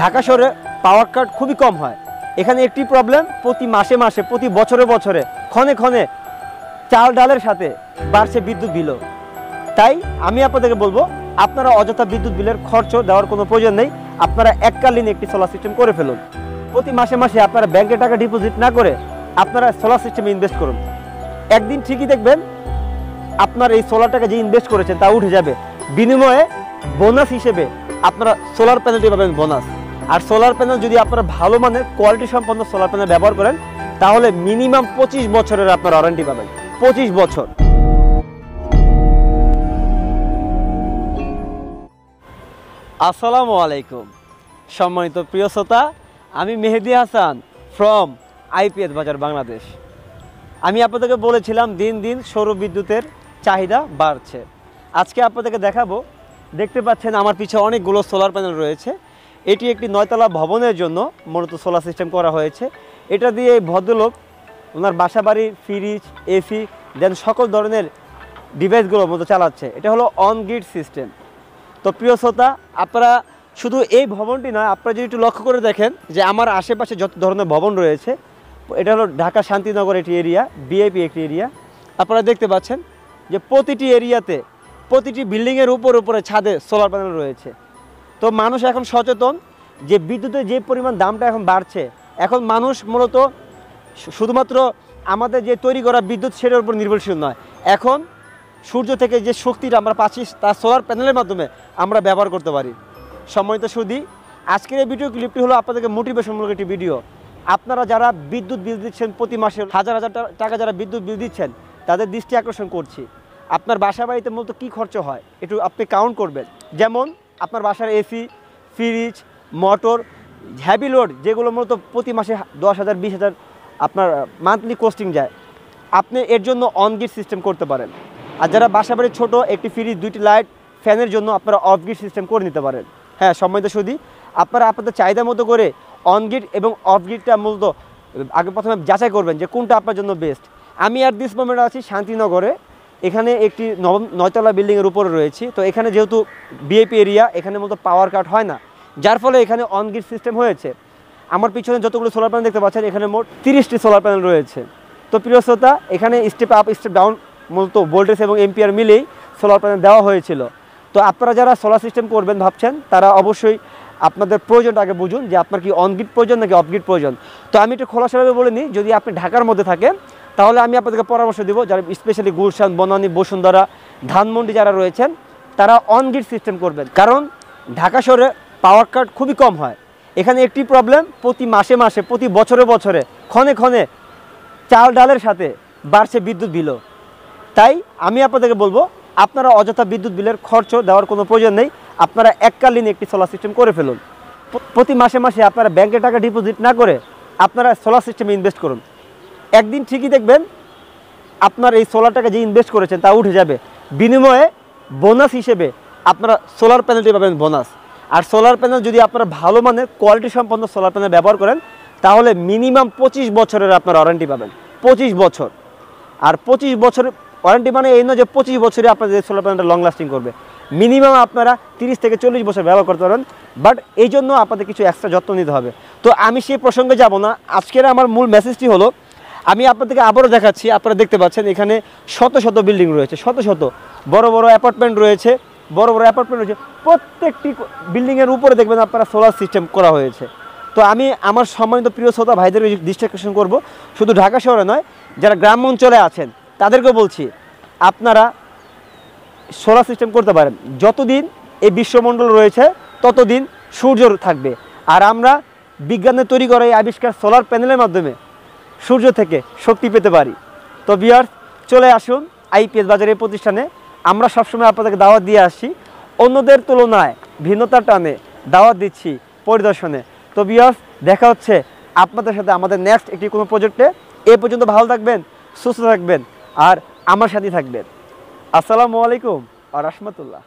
ঢাকা শহরে পাওয়ার কাট খুবই কম হয়। এখানে একটি প্রবলেম প্রতি মাসে মাসে, প্রতি বছরে বছরে, ক্ষণে ক্ষণে চাল ডালের সাথে বাড়ছে বিদ্যুৎ বিলও। তাই আমি আপনাদেরকে বলব, আপনারা অযথা বিদ্যুৎ বিলের খরচ দেওয়ার কোনো প্রয়োজন নেই, আপনারা এককালীন একটি সোলার সিস্টেম করে ফেলুন। প্রতি মাসে মাসে আপনারা ব্যাংকে টাকা ডিপোজিট না করে আপনারা সোলার সিস্টেমে ইনভেস্ট করুন। একদিন ঠিকই দেখবেন, আপনার এই সোলার টাকা যে ইনভেস্ট করেছেন তা উঠে যাবে। বিনিময়ে বোনাস হিসেবে আপনারা সোলার প্যানেলটি পাবেন বোনাস আর সোলার প্যানেল যদি আপনারা ভালো মানের কোয়ালিটি সম্পন্ন সোলার প্যানেল ব্যবহার করেন, তাহলে মিনিমাম পঁচিশ বছরের আপনার ওয়ারেন্টি পাবেন। পঁচিশ বছর। আসসালামু আলাইকুম। সম্মানিত প্রিয় শ্রোতা, আমি মেহেদি হাসান ফ্রম আইপিএস বাজার বাংলাদেশ। আমি আপনাদেরকে বলেছিলাম দিন দিন সৌর বিদ্যুতের চাহিদা বাড়ছে। আজকে আপনাদেরকে দেখাবো দেখতে পাচ্ছেন আমার পিছনে অনেকগুলো সোলার প্যানেল রয়েছে। এটি একটি নয়তলা ভবনের জন্য মূলত সোলার সিস্টেম করা হয়েছে। এটা দিয়ে ভদ্রলোক ওনার বাসা বাড়ি ফ্রিজ এসি দেন সকল ধরনের ডিভাইসগুলো মতো চালাচ্ছে। এটা হলো অন গ্রিড সিস্টেম তো প্রিয় শ্রোতা, আপনারা শুধু এই ভবনটি নয়, আপনারা যদি একটু লক্ষ্য করে দেখেন যে আমার আশেপাশে যত ধরনের ভবন রয়েছে, এটা হলো ঢাকা শান্তিনগর একটি এরিয়া বিআইপি একটি এরিয়া আপনারা দেখতে পাচ্ছেন যে প্রতিটি এরিয়াতে প্রতিটি বিল্ডিংয়ের উপর উপরে ছাদে সোলার প্যানেল রয়েছে। তো মানুষ এখন সচেতন যে বিদ্যুতের যে পরিমাণ দামটা এখন বাড়ছে, এখন মানুষ মূলত শুধুমাত্র আমাদের যে তৈরি করা বিদ্যুৎ সেটার উপর নির্ভরশীল নয়। এখন সূর্য থেকে যে শক্তিটা আমরা পাচ্ছি, তা সোলার প্যানেলের মাধ্যমে আমরা ব্যবহার করতে পারি। সম্মানিত সুদী আজকের এই ভিডিও ক্লিপটি হলো আপনাদেরকে মোটিভেশনমূলক একটি ভিডিও আপনারা যারা বিদ্যুৎ বিল দিচ্ছেন প্রতি মাসে হাজার হাজার টাকা যারা বিদ্যুৎ বিল দিচ্ছেন, তাদের দৃষ্টি আকর্ষণ করছি। আপনার বাসা বাড়িতে মূলত কী খরচ হয়? একটু আপনি কাউন্ট করবেন। যেমন, আপনার বাসার AC fridge motor heavy load যেগুলো মূলত প্রতি মাসে দশ হাজার, বিশ হাজার আপনার মান্থলি কোস্টিং যায়। আপনি এর জন্য অন গিট সিস্টেম করতে পারেন। আর যারা বাসা বাড়ি ছোটো, একটি ফ্রিজ দুইটি লাইট ফ্যানের জন্য আপনারা অফ গিট সিস্টেম করে নিতে পারেন। হ্যাঁ সম্মানিত সুদী আপনারা আপনাদের চাহিদা মতো করে অন গিট এবং অফ গিটটা মূলত, আগে প্রথমে যাচাই করবেন যে কোনটা আপনার জন্য বেস্ট আমি আর দিস মোমেন্ট আছি শান্তিনগরে। এখানে একটি নবম নয়তলা বিল্ডিংয়ের উপরে রয়েছি। তো এখানে যেহেতু বিএপি এরিয়া, এখানে মূলত পাওয়ার কাট হয় না। যার ফলে এখানে অন গিট সিস্টেম হয়েছে। আমার পিছনে যতগুলো সোলার প্যানেল দেখতে পাচ্ছেন, এখানে মোট তিরিশটি সোলার প্যানেল রয়েছে। তো প্রিয় শ্রোতা, এখানে স্টেপ আপ স্টেপ ডাউন মূলত ভোল্টেজ এবং এম্পিয়ার মিলেই সোলার প্যানেল দেওয়া হয়েছিল। তো আপনারা যারা সোলার সিস্টেম করবেন ভাবছেন, তারা অবশ্যই আপনাদের প্রয়োজনটা আগে বুঝুন যে আপনার কি অনগিট প্রয়োজন নাকি অফগিট প্রয়োজন। তো আমি একটু খোলাসাভাবে বলে নিই, যদি আপনি ঢাকার মধ্যে থাকেন তাহলে আমি আপনাদেরকে পরামর্শ দেবো যারা স্পেশালি গুলশান, বনানী, বসুন্ধরা, ধানমন্ডি যারা রয়েছেন, তারা অনগিট সিস্টেম করবেন। কারণ ঢাকা শহরে পাওয়ার কাট খুবই কম হয়। এখানে একটি প্রবলেম প্রতি মাসে মাসে, প্রতি বছরে বছরে, ক্ষণে ক্ষণে চাল ডালের সাথে বাড়ছে বিদ্যুৎ বিলও। তাই আমি আপনাদেরকে বলব, আপনারা অযথা বিদ্যুৎ বিলের খরচ দেওয়ার কোনো প্রয়োজন নেই। আপনারা এককালীন একটি সোলার সিস্টেম করে ফেলুন। প্রতি মাসে মাসে আপনারা ব্যাংকে টাকা ডিপোজিট না করে আপনারা সোলার সিস্টেমে ইনভেস্ট করুন। একদিন ঠিকই দেখবেন আপনার এই সোলার টাকা যে ইনভেস্ট করেছেন তা উঠে যাবে। বিনিময়ে বোনাস হিসেবে আপনারা সোলার প্যানেলটি পাবেন বোনাস আর সোলার প্যানেল যদি আপনারা ভালো মানের কোয়ালিটি সম্পন্ন সোলার প্যানেল ব্যবহার করেন, তাহলে মিনিমাম পঁচিশ বছরের আপনার ওয়ারেন্টি পাবেন। পঁচিশ বছর। আর পঁচিশ বছরের ওয়ারেন্টি মানে এই নয় যে পঁচিশ বছরে আপনাদের সোলার প্যানেলটা লং লাস্টিং করবে। মিনিমাম আপনারা তিরিশ থেকে চল্লিশ বছর ব্যবহার করতে পারেন বাট এই জন্য আপনাদের কিছু এক্সট্রা যত্ন নিতে হবে। তো আমি সেই প্রসঙ্গে যাব না। আজকের আমার মূল মেসেজটি হলো আমি আপনাদেরকে আবারও দেখাচ্ছি, আপনারা দেখতে পাচ্ছেন এখানে শত শত বিল্ডিং রয়েছে, শত শত। বড় বড় অ্যাপার্টমেন্ট রয়েছে, বড় বড় অ্যাপার্টমেন্ট রয়েছে, প্রত্যেকটি বিল্ডিংয়ের উপরে দেখবেন আপনারা সোলার সিস্টেম করা হয়েছে। তো আমি আমার সম্মানিত প্রিয় শ্রোতা ভাইদের আকর্ষণ করব, শুধু ঢাকা শহরে নয়, যারা গ্রাম অঞ্চলে আছেন, তাদেরকেও বলছি, আপনারা সোলার সিস্টেম করতে পারেন। যতদিন এই বিশ্বমণ্ডল রয়েছে, ততদিন সূর্য থাকবে। আর আমরা বিজ্ঞানের তৈরি করা এই আবিষ্কার সোলার প্যানেলের মাধ্যমে সূর্য থেকে শক্তি পেতে পারি। তো বিয়ার্স চলে আসুন আইপিএস বাজারের প্রতিষ্ঠানে। আমরা সবসময় আপনাদেরকে দাওয়াত দিয়ে আসছি অন্যদের তুলনায় ভিন্নতার টানে দাওয়াত দিচ্ছি পরিদর্শনে। তো বিয়ার্স দেখা হচ্ছে আপনাদের সাথে আমাদের নেক্সট একটি কোনো প্রজেক্টে এ পর্যন্ত ভালো থাকবেন, সুস্থ থাকবেন, আর আমার সাথে থাকবেন। আসসালামু আলাইকুম আর রহমতুল্লাহ।